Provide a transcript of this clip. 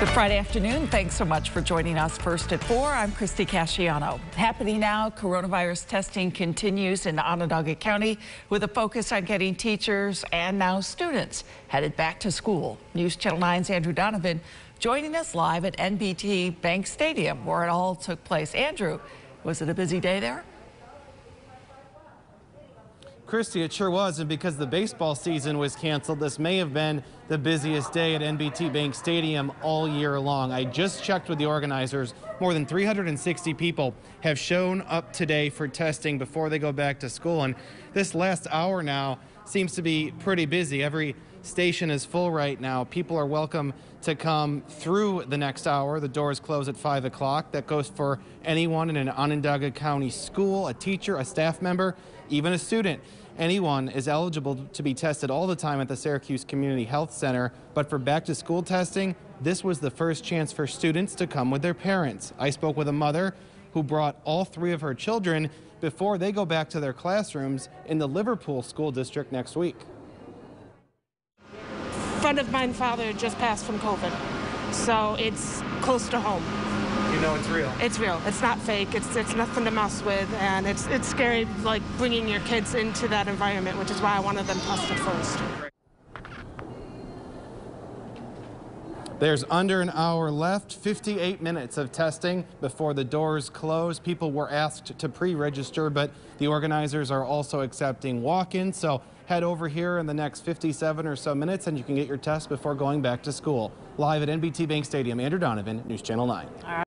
Good Friday afternoon. Thanks so much for joining us first at 4. I'm Christie Casciano. Happening now, coronavirus testing continues in Onondaga County with a focus on getting teachers and now students headed back to school. News Channel 9's Andrew Donovan joining us live at NBT Bank Stadium where it all took place. Andrew, was it a busy day there? Christie, it sure was, and because the baseball season was canceled, this may have been the busiest day at NBT Bank Stadium all year long. I just checked with the organizers. More than 360 people have shown up today for testing before they go back to school, and this last hour now seems to be pretty busy. Every station is full right now. People are welcome to come through the next hour. The doors close at 5 o'clock. That goes for anyone in an Onondaga County school, a teacher, a staff member, even a student. Anyone is eligible to be tested all the time at the Syracuse Community Health Center, but for back to school testing, this was the first chance for students to come with their parents. I spoke with a mother who brought all three of her children before they go back to their classrooms in the Liverpool School District next week. A friend of mine father just passed from COVID, so it's close to home. You know it's real. It's real. It's not fake. It's it's nothing to mess with, and it's it's scary like bringing your kids into that environment, which is why I wanted them tested first. There's under an hour left, 58 minutes of testing before the doors close. People were asked to pre-register, but the organizers are also accepting walk-ins. So head over here in the next 57 or so minutes and you can get your test before going back to school. Live at NBT Bank Stadium, Andrew Donovan, News Channel 9.